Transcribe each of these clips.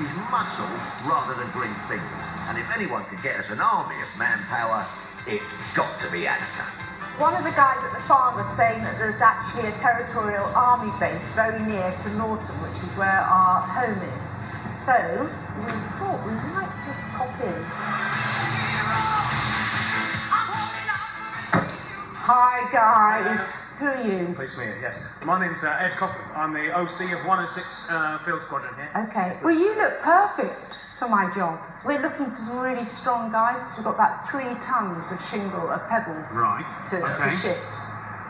is muscle rather than green fingers. And if anyone could get us an army of manpower, it's got to be Anneka. One of the guys at the farm was saying that there's actually a territorial army base very near to Norton, which is where our home is. So we thought we might just pop in. Hi guys, who are you? Meet you, yes. My name's uh, Ed Coppin. I'm the OC of 106 uh, Field Squadron here. Okay, well you look perfect for my job. We're looking for some really strong guys because we've got about three tons of shingle, of pebbles Right, to, to shift.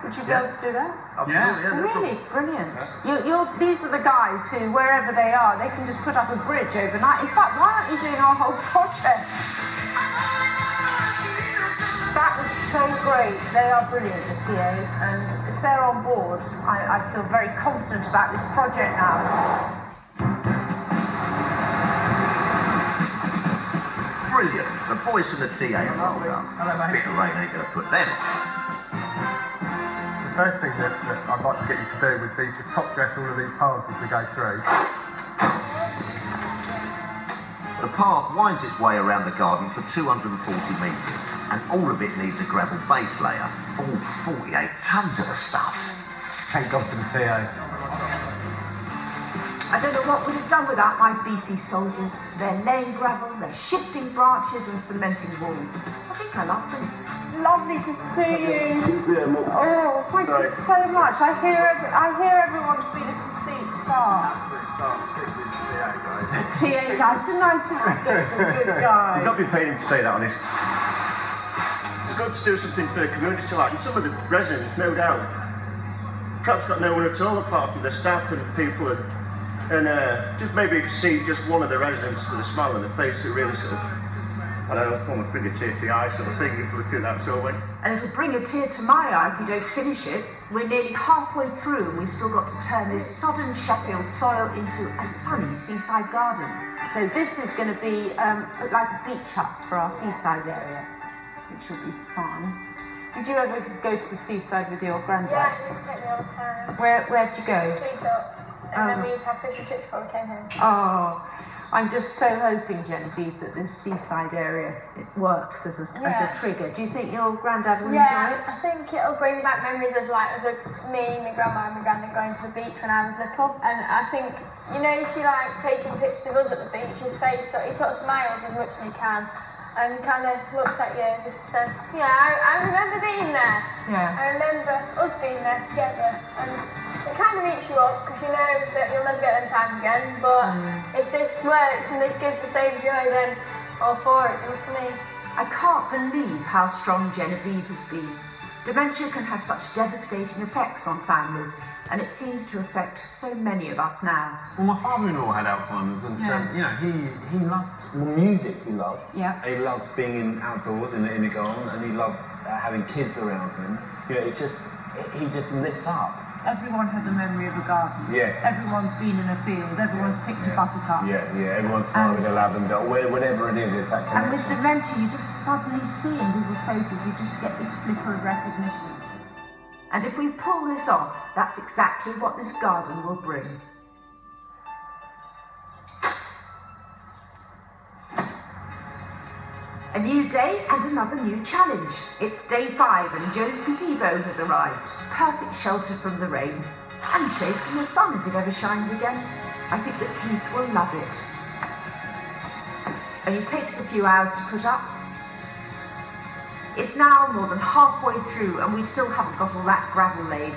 Would you be Yeah. able to do that? Absolutely, yeah. no Really brilliant. You, you're, these are the guys who, wherever they are, they can just put up a bridge overnight. In fact, why aren't you doing our whole project? So great. They are brilliant, the TA, and if they're on board, I, I feel very confident about this project now. Brilliant. The boys from the TA have rolled up. Bit of rain ain't going to put them. The first thing that, that I'd like to get you to do would be to top dress all of these paths as we go through. The path winds its way around the garden for 240 metres, and all of it needs a gravel base layer. All 48 tons of the stuff. Thank God for the TA. I don't know what we'd have done without my beefy soldiers. They're laying gravel, they're shifting branches and cementing walls. I think I love them. Lovely to see you. Oh, thank you so much. I hear every, I hear everyone's been a complete star. The TA guys, didn't I say we've some good guys? You've got to be paying him to say that, honest. It's got to do something for the community tonight, and some of the residents, no doubt, perhaps got no one at all apart from the staff and people, and, and uh, just maybe if you see just one of the residents with a smile on their face, it really sort of, I don't know, almost bring a tear to the eye sort of thing if you look at that sort of way. And it'll bring a tear to my eye if we don't finish it. We're nearly halfway through and we've still got to turn this sodden Sheffield soil into a sunny seaside garden. So this is going to be um, like a beach hut for our seaside area, which will be fun. Did you ever go to the seaside with your granddad? Yeah, it used to take me all the time. Where Where'd you go? Ducks. And then Oh. we used to have fish and chips before we came home. Oh, I'm just so hoping, Genevieve, that this seaside area it works as a, as a trigger. Do you think your granddad will Yeah, enjoy it? I think it'll bring back memories of like as a, me, my grandma, and my granddad going to the beach when I was little. And I think, you know, if you like taking pictures of us at the beach, his face, sort- he sort of smiles as much as he can and kind of looks at you as if to say, yeah, I, I remember being there. Yeah. I remember us being there together. And it kind of eats you up because you know that you'll never get them time again. But mm. if this works and this gives the same joy, then all for it, do it to me. I can't believe how strong Genevieve has been. Dementia can have such devastating effects on families, and it seems to affect so many of us now. Well, my father-in-law had Alzheimer's, and um, you know he he loved music. He loved. Yeah. He loved being in outdoors in, the- in a garden, and he loved uh, having kids around him. You know, it just it, he just lit up. Everyone has a memory of a garden. Yeah. Everyone's been in a field. Everyone's picked a buttercup. Yeah, yeah. Everyone's smiling And- a lavender, whatever it is, it's that And with connection. dementia, you just suddenly see in people's faces, you just get this flicker of recognition. And if we pull this off, that's exactly what this garden will bring. A new day and another new challenge. It's day five and Joe's gazebo has arrived. Perfect shelter from the rain and shade from the sun if it ever shines again. I think that Keith will love it. Only takes a few hours to put up. It's now more than halfway through and we still haven't got all that gravel laid.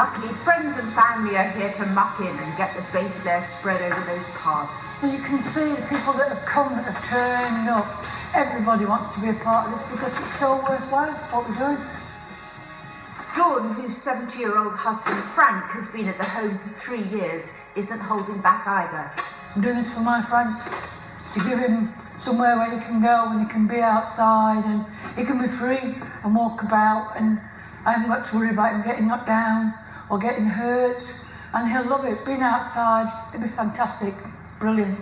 Luckily, friends and family are here to muck in and get the base layer spread over those paths. You can see the people that have come that have turned up. Everybody wants to be a part of this because it's so worthwhile what we're doing. Dawn, whose 70 year old husband Frank has been at the home for three years, isn't holding back either. I'm doing this for my Frank to give him somewhere where he can go and he can be outside and he can be free and walk about and I haven't got to worry about him getting knocked down or getting hurt and he'll love it. Being outside, it'll be fantastic, brilliant.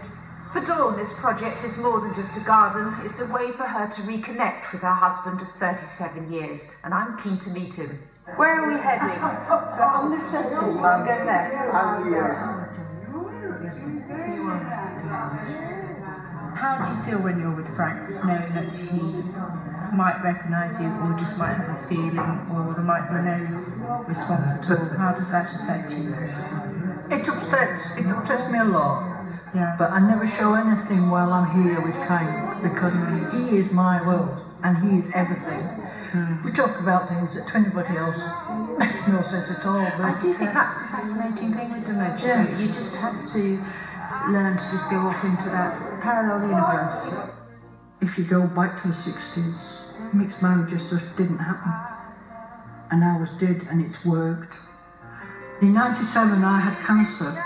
For Dawn, this project is more than just a garden, it's a way for her to reconnect with her husband of 37 years, and I'm keen to meet him. Where are we heading? on this setting, I'm going there. How do you feel when you're with Frank, knowing that he might recognise you or just might have a feeling or there might be no response at all? How does that affect you? It upsets, it upsets me a lot. Yeah. But I never show anything while I'm here with Frank because he is my world and he is everything. Hmm. We talk about things that to anybody else makes no sense at all. But I do think that's the fascinating thing with dementia. Yeah. You just have to learn to just go off into that parallel universe. if you go back to the 60s, mixed marriages just didn't happen. And ours did, and it's worked. In 97, I had cancer,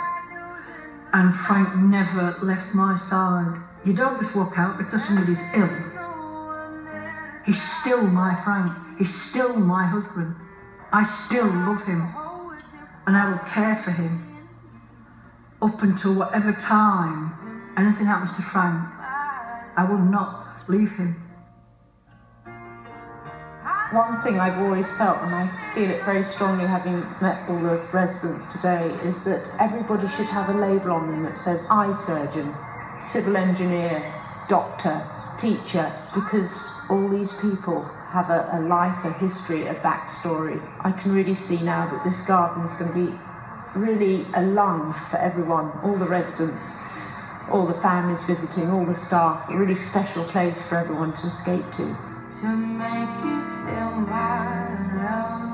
and Frank never left my side. You don't just walk out because somebody's ill. He's still my Frank. He's still my husband. I still love him, and I will care for him up until whatever time anything happens to Frank. I will not leave him. One thing I've always felt, and I feel it very strongly having met all the residents today, is that everybody should have a label on them that says eye surgeon, civil engineer, doctor, teacher, because all these people have a, a life, a history, a backstory. I can really see now that this garden is going to be really a lung for everyone, all the residents, all the families visiting, all the staff, a really special place for everyone to escape to. To make you feel my love.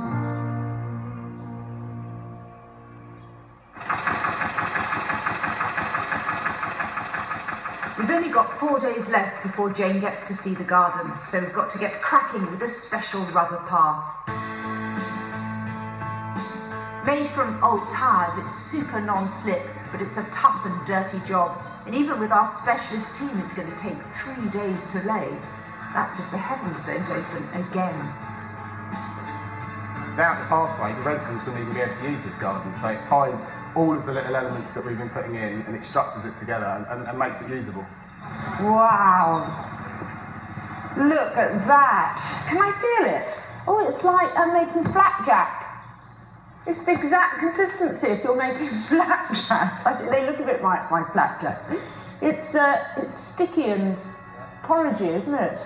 We've only got four days left before Jane gets to see the garden, so we've got to get cracking with this special rubber path. Made from old tyres, it's super non-slip, but it's a tough and dirty job. And even with our specialist team, it's going to take three days to lay. That's if the heavens don't open again. Without the pathway, the residents wouldn't even be able to use this garden. So it ties all of the little elements that we've been putting in and it structures it together and, and, and makes it usable. Wow. Look at that. Can I feel it? Oh, it's like I'm making flapjack. It's the exact consistency if you're making flapjacks. I think they look a bit like my flapjacks. It's, uh, it's sticky and porridgey, isn't it?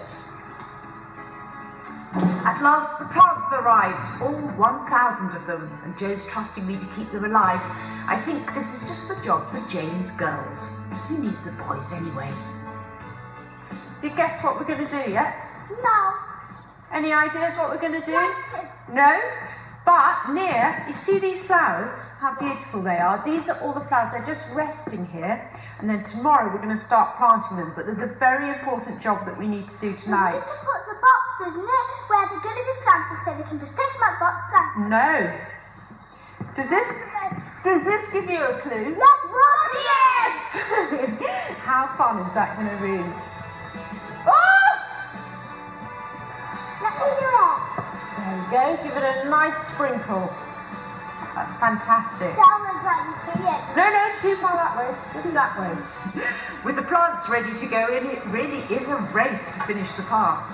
At last, the plants have arrived, all 1,000 of them, and Joe's trusting me to keep them alive. I think this is just the job for Jane's girls. Who needs the boys anyway? You guess what we're going to do yet? No. Any ideas what we're going to do? No? But near, you see these flowers? How beautiful they are. These are all the flowers. They're just resting here. And then tomorrow we're going to start planting them. But there's a very important job that we need to do tonight. We need to put the boxes near where they're going to be planted so they can just take them out box plant. No. Does this does this give you a clue? Yes? Yes! How fun is that going to be? Oh! Let me do it. There you go. Give it a nice sprinkle. That's fantastic. That was like you see it. No, no, too far that way. Just that way. With the plants ready to go in, it really is a race to finish the park.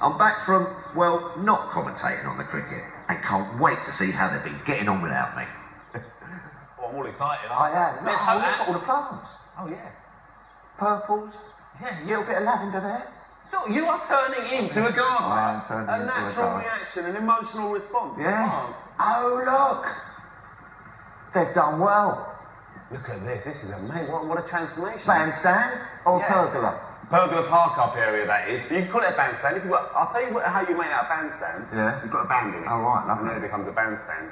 I'm back from, well, not commentating on the cricket and can't wait to see how they've been getting on without me. Well, I'm all excited. I am. Let's oh, hope look at all the plants. Oh, yeah. Purples. Yeah, a little bit of lavender there. So you are turning into a gardener. I am turning a into a natural reaction, an emotional response. Yes. Oh, look. They've done well. Look at this. This is amazing. What, what a transformation. Bandstand or Yeah. pergola? Pergola Park up area, that is. You can call it a bandstand. If you got, I'll tell you what, how you make that bandstand. Yeah. You put a band in it. Oh, right, And then it becomes a bandstand.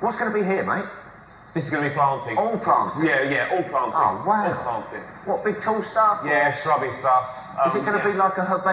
What's going to be here, mate? This is going to be planting. All planting? Yeah, yeah, all planting. Oh, wow. All planting. What, big tall stuff? Yeah, shrubby stuff. Is it Um, going to yeah. be like a herbaceous?